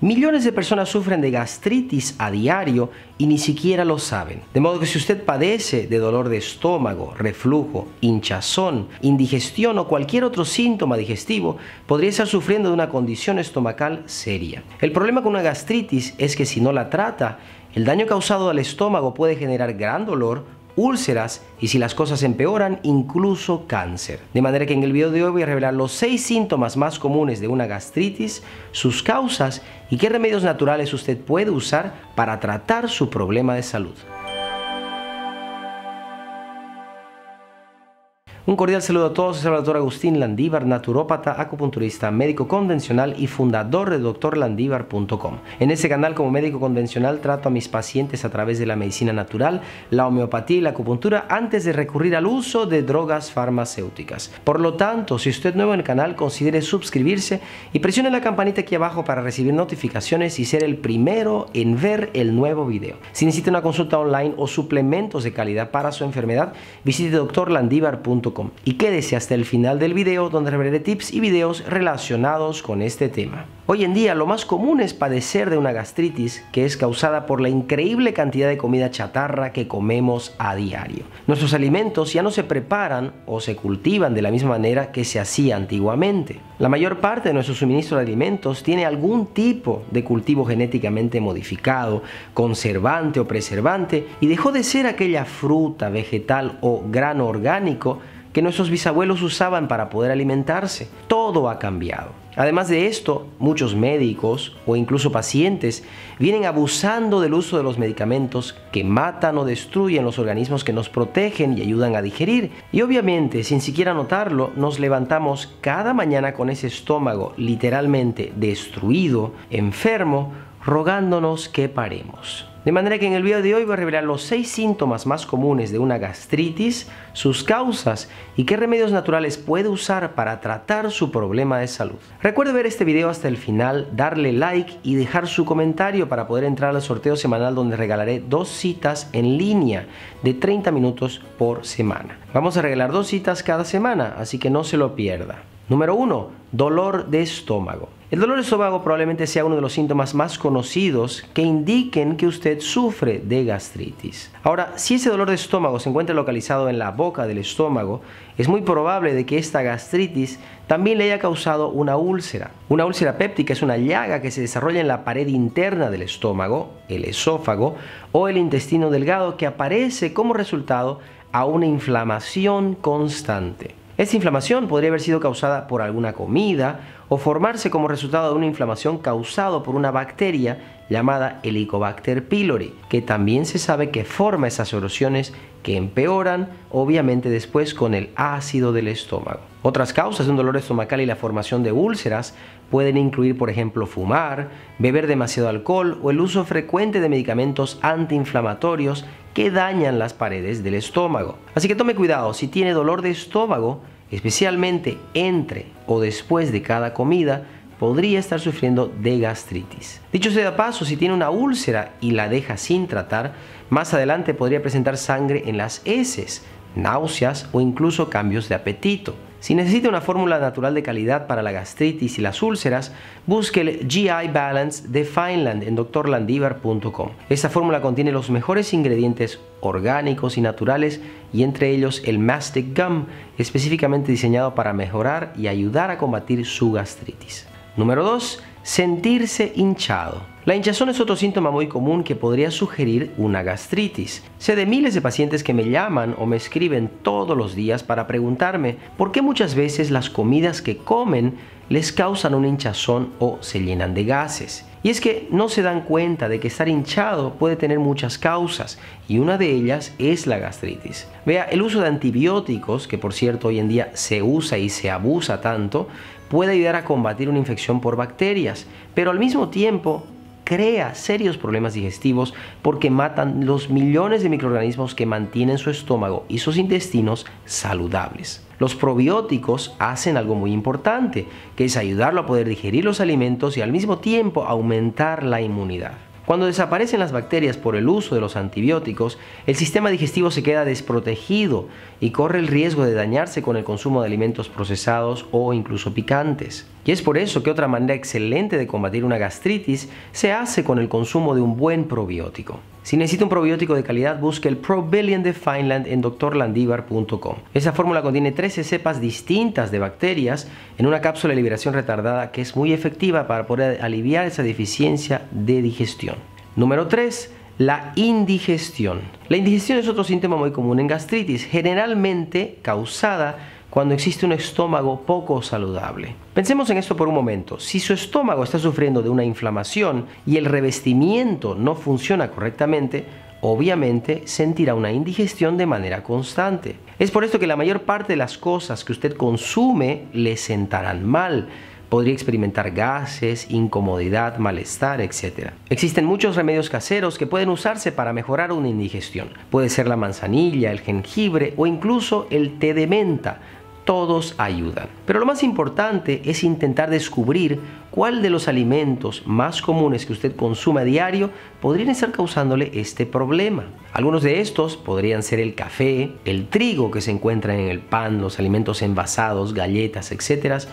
Millones de personas sufren de gastritis a diario y ni siquiera lo saben. De modo que si usted padece de dolor de estómago, reflujo, hinchazón, indigestión o cualquier otro síntoma digestivo, podría estar sufriendo de una condición estomacal seria. El problema con una gastritis es que si no la trata, el daño causado al estómago puede generar gran dolor, úlceras y si las cosas empeoran, incluso cáncer. De manera que en el video de hoy voy a revelar los 6 síntomas más comunes de una gastritis, sus causas y qué remedios naturales usted puede usar para tratar su problema de salud. Un cordial saludo a todos, soy el doctor Agustín Landívar, naturópata, acupunturista, médico convencional y fundador de doctorlandívar.com. En este canal como médico convencional trato a mis pacientes a través de la medicina natural, la homeopatía y la acupuntura antes de recurrir al uso de drogas farmacéuticas. Por lo tanto, si usted es nuevo en el canal, considere suscribirse y presione la campanita aquí abajo para recibir notificaciones y ser el primero en ver el nuevo video. Si necesita una consulta online o suplementos de calidad para su enfermedad, visite doctorlandívar.com y quédese hasta el final del video donde revelaré tips y videos relacionados con este tema. Hoy en día lo más común es padecer de una gastritis que es causada por la increíble cantidad de comida chatarra que comemos a diario. Nuestros alimentos ya no se preparan o se cultivan de la misma manera que se hacía antiguamente. La mayor parte de nuestro suministro de alimentos tiene algún tipo de cultivo genéticamente modificado, conservante o preservante y dejó de ser aquella fruta, vegetal o grano orgánico que nuestros bisabuelos usaban para poder alimentarse. Todo ha cambiado. Además de esto, muchos médicos o incluso pacientes vienen abusando del uso de los medicamentos que matan o destruyen los organismos que nos protegen y ayudan a digerir. Y obviamente, sin siquiera notarlo, nos levantamos cada mañana con ese estómago literalmente destruido, enfermo, rogándonos que paremos. De manera que en el video de hoy voy a revelar los 6 síntomas más comunes de una gastritis, sus causas y qué remedios naturales puede usar para tratar su problema de salud. Recuerde ver este video hasta el final, darle like y dejar su comentario para poder entrar al sorteo semanal donde regalaré dos citas en línea de 30 minutos por semana. Vamos a regalar dos citas cada semana, así que no se lo pierda. Número 1. Dolor de estómago. El dolor de estómago probablemente sea uno de los síntomas más conocidos que indiquen que usted sufre de gastritis. Ahora, si ese dolor de estómago se encuentra localizado en la boca del estómago, es muy probable de que esta gastritis también le haya causado una úlcera. Una úlcera péptica es una llaga que se desarrolla en la pared interna del estómago, el esófago o el intestino delgado que aparece como resultado a una inflamación constante. Esta inflamación podría haber sido causada por alguna comida o formarse como resultado de una inflamación causada por una bacteria llamada Helicobacter pylori, que también se sabe que forma esas erosiones que empeoran obviamente después con el ácido del estómago. Otras causas de un dolor estomacal y la formación de úlceras pueden incluir, por ejemplo, fumar, beber demasiado alcohol o el uso frecuente de medicamentos antiinflamatorios que dañan las paredes del estómago. Así que tome cuidado, si tiene dolor de estómago, especialmente entre o después de cada comida, podría estar sufriendo de gastritis. Dicho sea de paso, si tiene una úlcera y la deja sin tratar, más adelante podría presentar sangre en las heces, náuseas o incluso cambios de apetito. Si necesita una fórmula natural de calidad para la gastritis y las úlceras, busque el GI Balance de Fineland en drlandivar.com. Esta fórmula contiene los mejores ingredientes orgánicos y naturales y entre ellos el Mastic Gum, específicamente diseñado para mejorar y ayudar a combatir su gastritis. Número 2. Sentirse hinchado. La hinchazón es otro síntoma muy común que podría sugerir una gastritis. Sé de miles de pacientes que me llaman o me escriben todos los días para preguntarme por qué muchas veces las comidas que comen les causan una hinchazón o se llenan de gases. Y es que no se dan cuenta de que estar hinchado puede tener muchas causas y una de ellas es la gastritis. Vea, el uso de antibióticos, que por cierto hoy en día se usa y se abusa tanto, puede ayudar a combatir una infección por bacterias, pero al mismo tiempo crea serios problemas digestivos porque matan los millones de microorganismos que mantienen su estómago y sus intestinos saludables. Los probióticos hacen algo muy importante, que es ayudarlo a poder digerir los alimentos y al mismo tiempo aumentar la inmunidad. Cuando desaparecen las bacterias por el uso de los antibióticos, el sistema digestivo se queda desprotegido y corre el riesgo de dañarse con el consumo de alimentos procesados o incluso picantes. Y es por eso que otra manera excelente de combatir una gastritis se hace con el consumo de un buen probiótico. Si necesita un probiótico de calidad, busque el ProBillion de Fineland en drlandivar.com. Esa fórmula contiene 13 cepas distintas de bacterias en una cápsula de liberación retardada que es muy efectiva para poder aliviar esa deficiencia de digestión. Número 3 la indigestión. La indigestión es otro síntoma muy común en gastritis, generalmente causada cuando existe un estómago poco saludable. Pensemos en esto por un momento. Si su estómago está sufriendo de una inflamación y el revestimiento no funciona correctamente, obviamente sentirá una indigestión de manera constante. Es por esto que la mayor parte de las cosas que usted consume le sentarán mal podría experimentar gases, incomodidad, malestar, etc. Existen muchos remedios caseros que pueden usarse para mejorar una indigestión. Puede ser la manzanilla, el jengibre o incluso el té de menta. Todos ayudan. Pero lo más importante es intentar descubrir cuál de los alimentos más comunes que usted consume a diario podrían estar causándole este problema. Algunos de estos podrían ser el café, el trigo que se encuentra en el pan, los alimentos envasados, galletas, etc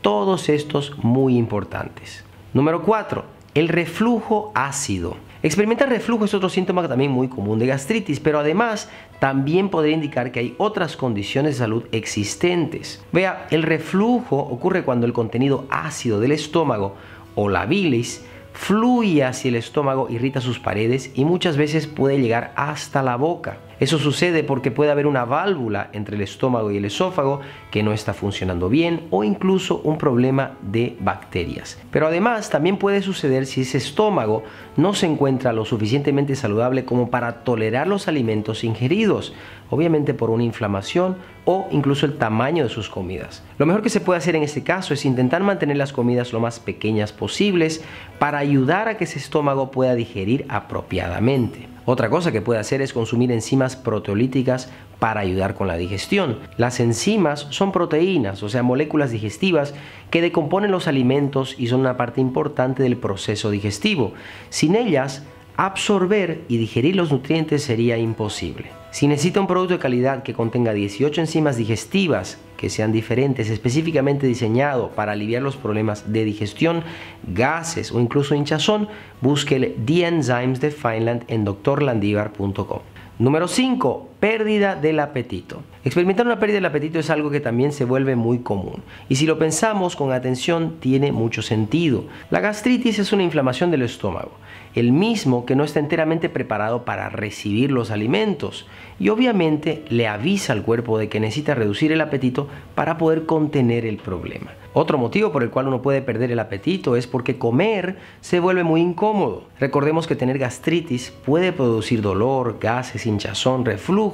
todos estos muy importantes. Número 4. El reflujo ácido. Experimentar reflujo es otro síntoma también muy común de gastritis, pero además también podría indicar que hay otras condiciones de salud existentes. Vea, el reflujo ocurre cuando el contenido ácido del estómago o la bilis fluye hacia el estómago, irrita sus paredes y muchas veces puede llegar hasta la boca. Eso sucede porque puede haber una válvula entre el estómago y el esófago que no está funcionando bien o incluso un problema de bacterias. Pero además también puede suceder si ese estómago no se encuentra lo suficientemente saludable como para tolerar los alimentos ingeridos, obviamente por una inflamación o incluso el tamaño de sus comidas. Lo mejor que se puede hacer en este caso es intentar mantener las comidas lo más pequeñas posibles para ayudar a que ese estómago pueda digerir apropiadamente. Otra cosa que puede hacer es consumir enzimas proteolíticas para ayudar con la digestión. Las enzimas son proteínas, o sea, moléculas digestivas que decomponen los alimentos y son una parte importante del proceso digestivo. Sin ellas, absorber y digerir los nutrientes sería imposible. Si necesita un producto de calidad que contenga 18 enzimas digestivas que sean diferentes, específicamente diseñado para aliviar los problemas de digestión, gases o incluso hinchazón, busque el The Enzymes de Fineland en drlandivar.com. Número 5. Pérdida del apetito. Experimentar una pérdida del apetito es algo que también se vuelve muy común. Y si lo pensamos con atención, tiene mucho sentido. La gastritis es una inflamación del estómago, el mismo que no está enteramente preparado para recibir los alimentos. Y obviamente le avisa al cuerpo de que necesita reducir el apetito para poder contener el problema. Otro motivo por el cual uno puede perder el apetito es porque comer se vuelve muy incómodo. Recordemos que tener gastritis puede producir dolor, gases, hinchazón, reflujo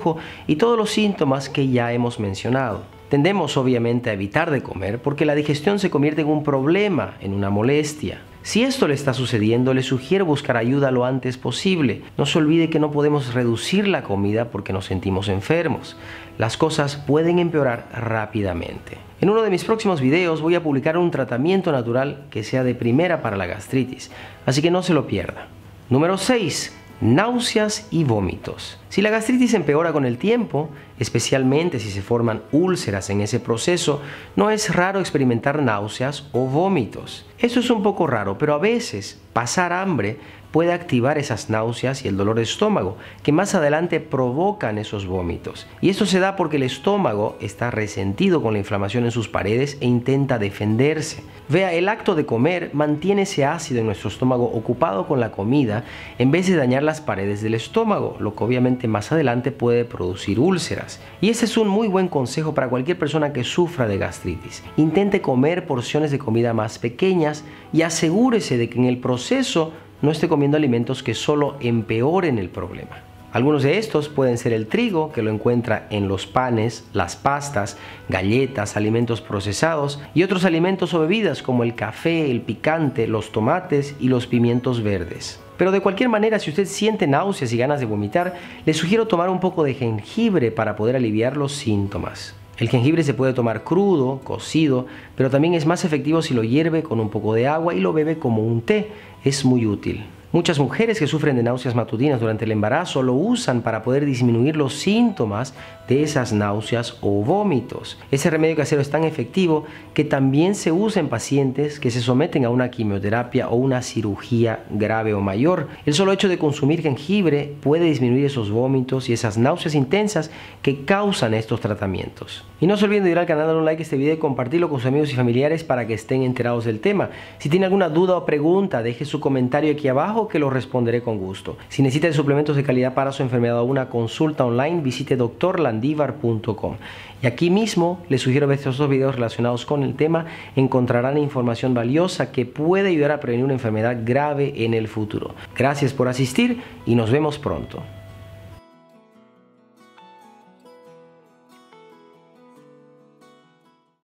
y todos los síntomas que ya hemos mencionado. Tendemos obviamente a evitar de comer porque la digestión se convierte en un problema, en una molestia. Si esto le está sucediendo, le sugiero buscar ayuda lo antes posible. No se olvide que no podemos reducir la comida porque nos sentimos enfermos. Las cosas pueden empeorar rápidamente. En uno de mis próximos videos voy a publicar un tratamiento natural que sea de primera para la gastritis, así que no se lo pierda. Número 6 náuseas y vómitos. Si la gastritis empeora con el tiempo, especialmente si se forman úlceras en ese proceso, no es raro experimentar náuseas o vómitos. Eso es un poco raro, pero a veces pasar hambre puede activar esas náuseas y el dolor de estómago, que más adelante provocan esos vómitos. Y esto se da porque el estómago está resentido con la inflamación en sus paredes e intenta defenderse. Vea, el acto de comer mantiene ese ácido en nuestro estómago ocupado con la comida en vez de dañar las paredes del estómago, lo que obviamente más adelante puede producir úlceras. Y ese es un muy buen consejo para cualquier persona que sufra de gastritis. Intente comer porciones de comida más pequeñas y asegúrese de que en el proceso no esté comiendo alimentos que solo empeoren el problema. Algunos de estos pueden ser el trigo, que lo encuentra en los panes, las pastas, galletas, alimentos procesados y otros alimentos o bebidas como el café, el picante, los tomates y los pimientos verdes. Pero de cualquier manera, si usted siente náuseas y ganas de vomitar, le sugiero tomar un poco de jengibre para poder aliviar los síntomas. El jengibre se puede tomar crudo, cocido, pero también es más efectivo si lo hierve con un poco de agua y lo bebe como un té. Es muy útil. Muchas mujeres que sufren de náuseas matutinas durante el embarazo lo usan para poder disminuir los síntomas de esas náuseas o vómitos. Ese remedio casero es tan efectivo que también se usa en pacientes que se someten a una quimioterapia o una cirugía grave o mayor. El solo hecho de consumir jengibre puede disminuir esos vómitos y esas náuseas intensas que causan estos tratamientos. Y no se olviden de ir al canal, dar un like a este video y compartirlo con sus amigos y familiares para que estén enterados del tema. Si tiene alguna duda o pregunta, deje su comentario aquí abajo que lo responderé con gusto. Si necesita suplementos de calidad para su enfermedad o una consulta online, visite doctorlandivar.com. Y aquí mismo les sugiero ver estos dos videos relacionados con el tema. Encontrarán información valiosa que puede ayudar a prevenir una enfermedad grave en el futuro. Gracias por asistir y nos vemos pronto.